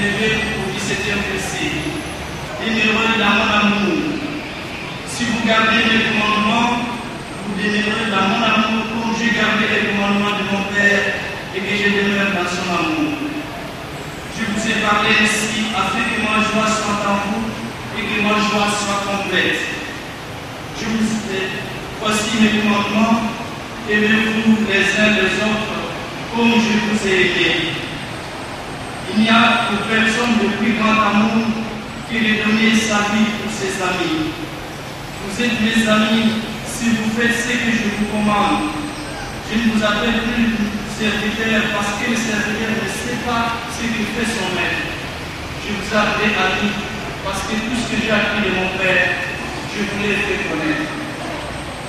verset. Demeurez dans mon amour. Si vous gardez mes commandements, vous demeurez dans mon amour comme j'ai gardé les commandements de mon Père et que je demeure dans son amour. Je vous ai parlé ainsi afin que ma joie soit en vous et que ma joie soit complète. Je vous ai, voici mes commandements, aimez-vous les uns les autres comme je vous ai aimé. Il n'y a pour personne de plus grand amour que de donner sa vie pour ses amis. Vous êtes mes amis si vous faites ce que je vous commande. Je ne vous appelle plus serviteur parce que le serviteur ne sait pas ce que fait son maître. Je vous appelle ami parce que tout ce que j'ai appris de mon Père, je vous l'ai fait connaître.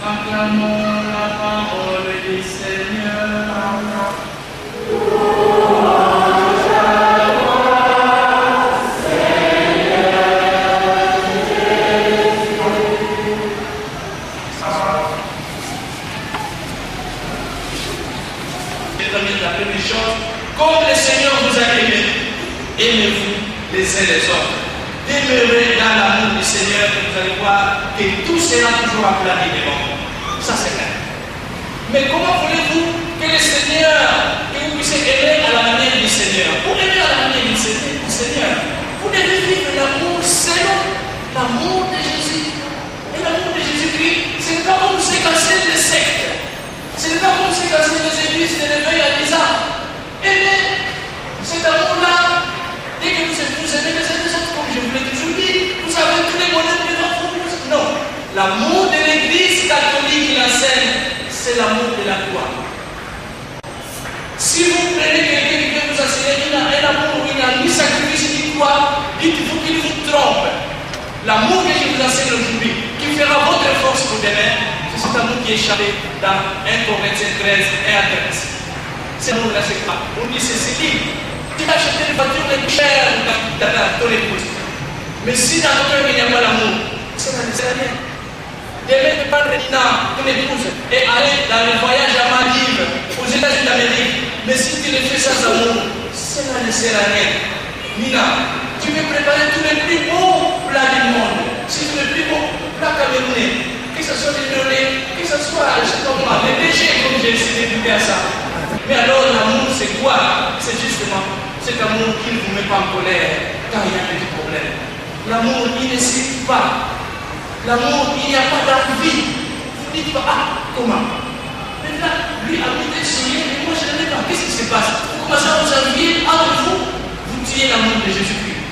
Acclamons la parole du Seigneur. Demeurez dans l'amour du Seigneur vous allez voir que tout sera toujours applaudi devant vous. Ça c'est vrai. Mais comment voulez-vous que le Seigneur, que vous puissiez aimer à la manière du Seigneur? Pour aimer à la manière du Seigneur, vous devez vivre l'amour selon l'amour de Jésus. Et l'amour de Jésus-Christ, ce n'est pas comme séquencer des sectes. Ce n'est pas comme séquencer des églises de l'éveil à l'Isa. Aimer cet amour-là, dès que vous êtes vous aimez les uns les autres, comme je vous l'ai toujours dit, vous avez tous les moyens de votre Non. L'amour de l'église catholique, il enseigne, c'est l'amour de la foi. Si vous prenez quelqu'un qui vient vous enseigner, il a un amour, il a ni sacrifice, ni quoi, dites-vous qu'il vous trompe. L'amour que je vous enseigne aujourd'hui, qui fera votre force pour demain, c'est cet amour qui est échappé dans 1 Corinthiens 13 et à 13. C'est l'amour-là, c'est quoi On dit Céline. Tu vas acheter une voiture plus chères dans ton épouse. Mais si dans ton cœur il n'y a pas l'amour, ça ne sert à rien. Demain, tu prendre Nina, ton épouse, et aller dans le voyage à Maldives, aux États-Unis d'Amérique. Mais si tu le fais sans amour, cela ne sert à rien. Nina, tu veux préparer tous les plus beaux plats du monde. C'est le plus beau plat camerounais. Que ce soit les données, que ce soit, je sais pas moi, les déchets, comme j'ai essayé d'éduquer à ça. Mais alors, l'amour, c'est quoi? C'est justement cet amour qui ne vous met pas en colère quand il y a un petit problème. L'amour, il ne suffit pas. L'amour, il n'y a pas d'envie. Vous dites pas, ah, comment Maintenant, lui a mis des souliers, mais moi je ne l'ai pas. Qu'est-ce qui se passe commencez à vous envier entre vous, vous tuez l'amour de Jésus-Christ.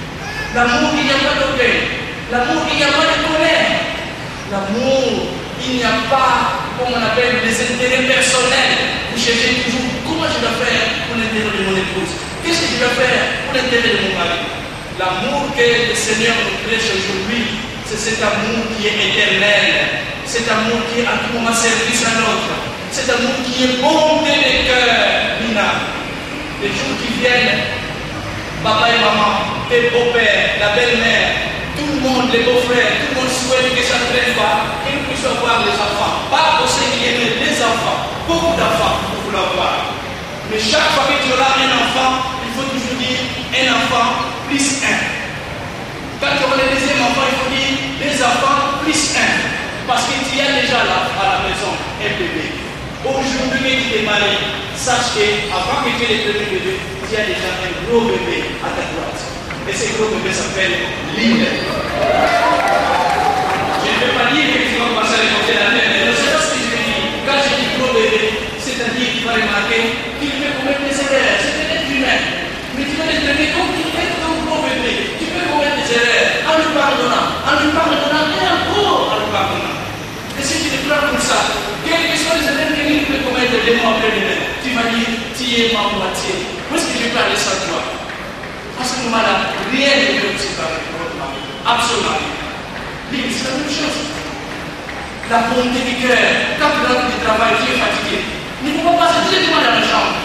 L'amour, il n'y a pas d'orgueil. L'amour, il n'y a pas de colère. L'amour, il n'y a pas, comme on appelle, des intérêts personnels. Vous cherchez toujours comment je dois faire pour l'intérêt de mon épouse? Qu'est-ce que je dois faire pour l'intérêt de mon mari? L'amour que le Seigneur nous prêche aujourd'hui, c'est cet amour qui est éternel, cet amour qui est à tout moment service à l'autre, cet amour qui est bonté de cœur, Nina. Les jours qui viennent, papa et maman, tes beaux-pères, la belle-mère, tout le monde, les beaux-frères, tout le monde souhaite que ça ne traîne pas, que nous puissions voir les enfants. Pas pour ceux qui aiment les enfants, beaucoup d'enfants pour vouloir voir. Mais chaque fois que tu auras un enfant, il faut toujours dire un enfant plus un. Quand tu auras le deuxième enfant, il faut dire des enfants plus un. Parce que tu as déjà là, à la maison un bébé. Aujourd'hui, sache qu'avant que tu aies le premier bébé, tu as déjà un gros bébé à ta droite. Et ce gros bébé s'appelle Lille. Je ne vais pas dire que tu vas passer à de la terre, mais c'est ce que je veux dire. Quand je dis gros bébé, c'est-à-dire qu'il va remarquer qu'il peut commettre des erreurs. C'est un être humain. Mais tu vas le traiter comme tu es un gros bébé. Tu peux commettre des erreurs en lui pardonnant, en lui pardonnant et encore en lui pardonnant. Et si tu le prends comme ça, quelles que soient les erreurs que lui peut commettre des mois après demain, tu vas dire, tu es ma moitié. Où est-ce que je peux aller sans toi À ce moment-là, rien ne peut me séparer de Absolument. Lui, c'est la même chose. La bonté du cœur. Quand tu rentres du travail, tu es fatigué. Ne faut pas passer directement dans la chambre.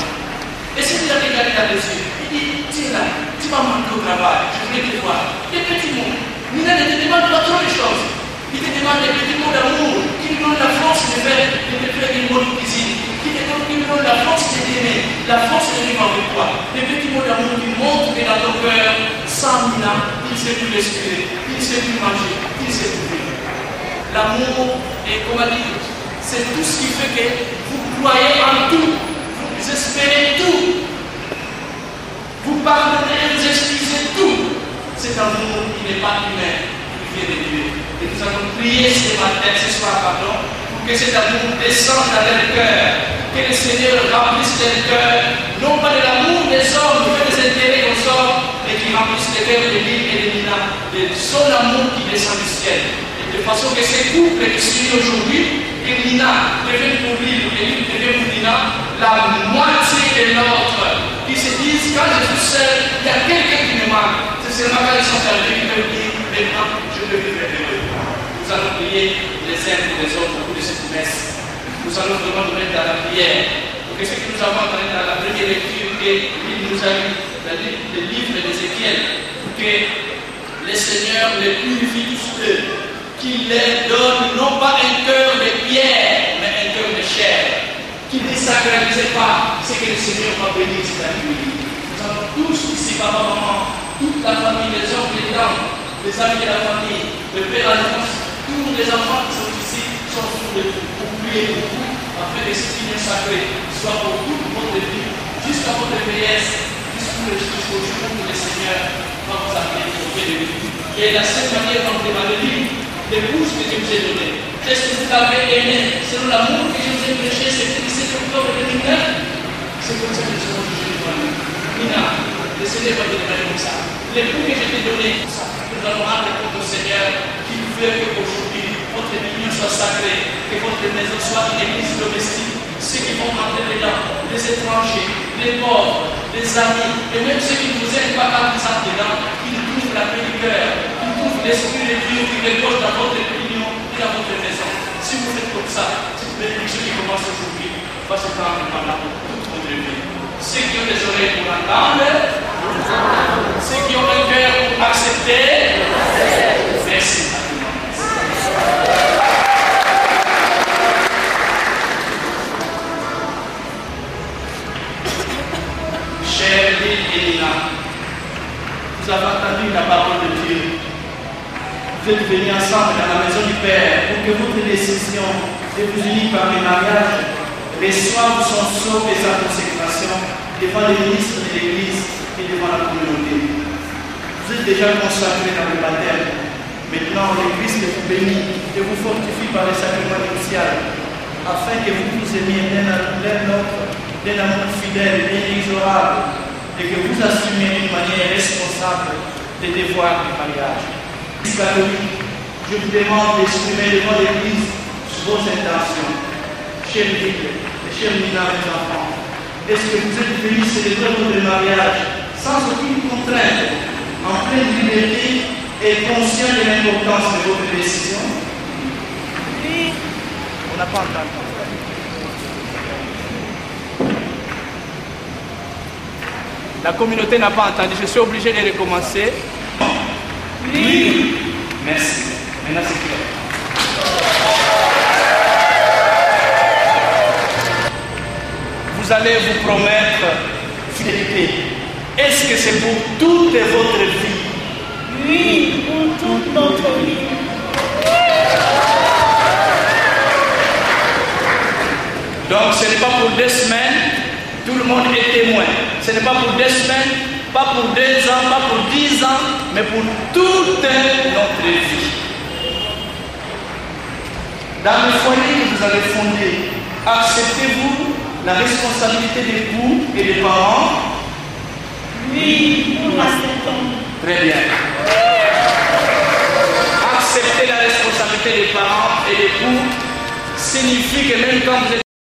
Et si tu as regardé là-dessus, il dit, tu là, tu vas manquer au travail, je voulais te voir. Des petits mots. Nina ne te demande pas trop de choses. Il te demande des petits mots d'amour qui nous donnent la force de faire, de faire une bonne cuisine, qui te donnent, la force de t'aimer, la force de vivre avec toi. Des petits mots d'amour qui montrent que dans ton cœur, sans Nina, il ne il il. L'amour, et comment dire, c'est tout ce qui fait que vous croyez en tout, vous espérez tout, vous pardonnez, vous excusez tout. Cet amour qui n'est pas humain, qui vient de Dieu. Et nous allons prier ce matin, ce soir, pardon, pour que cet amour descende dans leur cœur, que le Seigneur remplisse leur cœur, non pas de l'amour des hommes, de des intérêts aux hommes, mais qui remplisse le cœur de l'île et de Nina, de son amour qui descend du ciel. Et de façon que ces couples qui suivent aujourd'hui, que Nina pour l'île et devienne pour Nina, la moitié de l'autre, qui se disent quand je suis seul, il y a quelqu'un qui me manque. C'est seulement quand ils sont perdus qu'ils peuvent dire maintenant je peux vivre heureux. Nous allons prier les uns pour les autres au cours de cette messe. Nous allons vraiment nous mettre la prière. Pour que ce que nous avons entendu dans la première lecture, qu'il nous a dans le livre d'Ézéchiel, que le Seigneur les purifie tous eux, qu'il leur donne non pas un cœur de pierre, mais un cœur de chair, qu'il ne sacralise pas ce que le Seigneur va bénir année. Nous avons tous ici, papa, maman, toute la famille, les hommes, les dames, les amis de la famille, le père, la tous les enfants qui sont ici sont de vous, pour prier pour vous, afin que ce qui est sacré soit pour toute votre vie, jusqu'à votre vieillesse, le Seigneur va vous amener auprès de. Et la seule manière dont vous m'avez dit, l'épouse que je vous ai donnée, est-ce que vous l'avez aimé selon l'amour que je vous ai prêché, c'est 17 octobre 2009 C'est comme ça que nous avons jugé nous. Nina, le Seigneur va te comme ça. L'époux que je t'ai donné, nous allons rendre compte au Seigneur qui veut qu'aujourd'hui votre union soit sacrée, que votre maison soit une église domestique. Ceux qui vont rentrer dedans, les étrangers, les pauvres, les amis, et même ceux qui ne vous aiment pas quand vous entrent dedans, qu'ils trouvent la paix du cœur, qu'ils trouvent l'esprit de Dieu qui repose dans votre union et dans votre maison. Si vous faites comme ça, cette bénédiction qui commence aujourd'hui va se prendre par là toute votre vie. Ceux qui ont des oreilles pour entendre, ceux qui ont un cœur pour accepter, Vous avez entendu la parole de Dieu. Vous êtes venus ensemble dans la maison du Père pour que votre décision de vous unir par le mariage reçoive son sceau et sa consécration devant les ministres de l'Église et devant la communauté. Vous êtes déjà consacrés dans le baptême. Maintenant, le Christ vous bénit et vous fortifie par le sacrement nuptial, afin que vous vous aimiez l'un l'autre d'un amour fidèle et inexorable, et que vous assumiez d'une manière responsable les devoirs du mariage. Je vous demande d'exprimer devant l'Église vos intentions. Chers Bible et chers Nina, mes enfants, est-ce que vous êtes venus célébrer votre mariage sans aucune contrainte, en pleine liberté et conscient de l'importance de votre décision? Oui. On n'a pas entendu. La communauté n'a pas entendu. Je suis obligé de recommencer. Oui. Merci. Maintenant, c'est clair. Vous allez vous promettre fidélité. Est-ce que c'est pour toute votre vie? Oui, pour toute notre vie. Donc ce n'est pas pour deux semaines, le monde est témoin. Ce n'est pas pour deux semaines, pas pour deux ans, pas pour dix ans, mais pour toute notre vie. Dans le foyer que vous avez fondé, acceptez-vous la responsabilité d'époux et de parents? Oui, nous l'acceptons. Très bien. Accepter la responsabilité des parents et d'époux signifie que même quand vous êtes